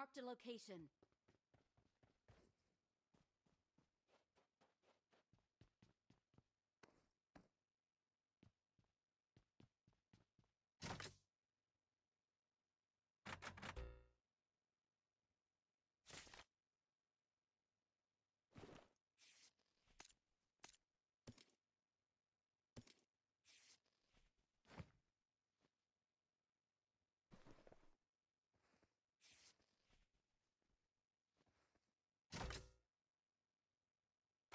Marked a location.